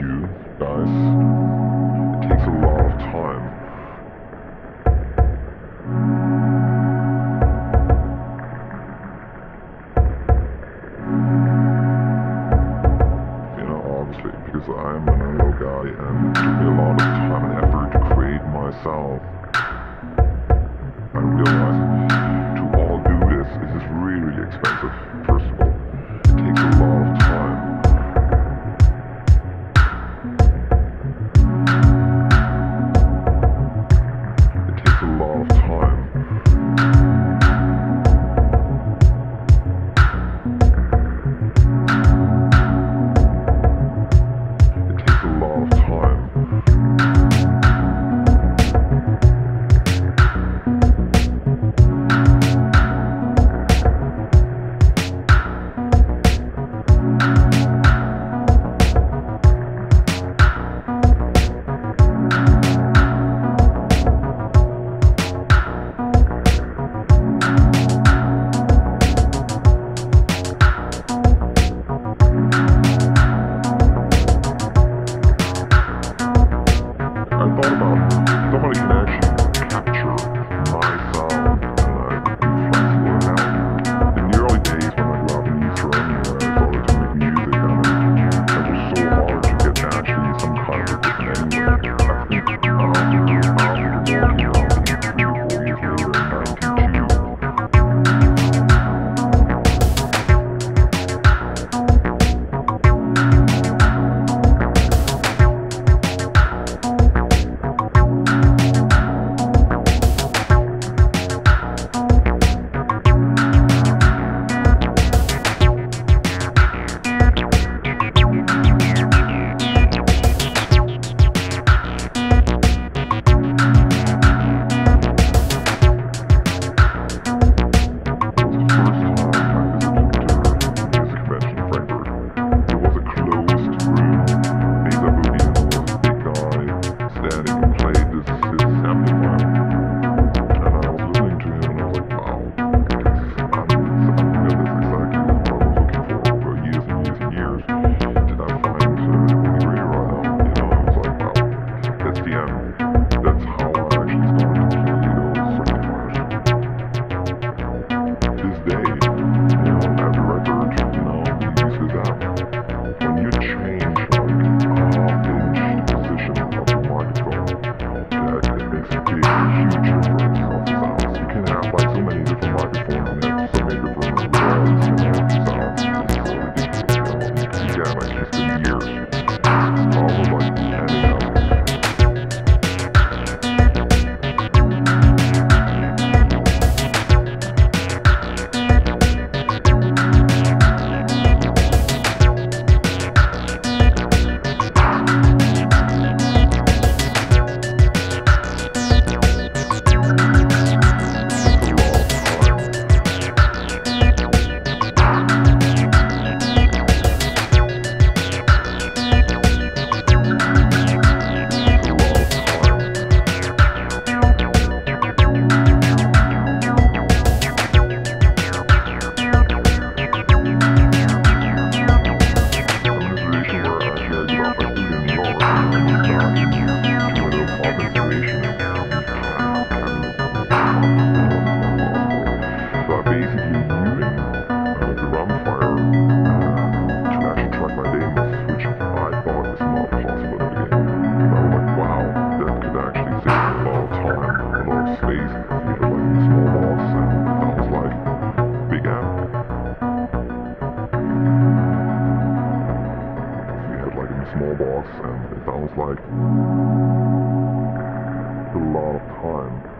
you guys. It takes a lot of time. You know, obviously, because I am an little guy and it took me a lot of time and effort to create myself. I realize Thank you. small box and it sounds like a lot of time.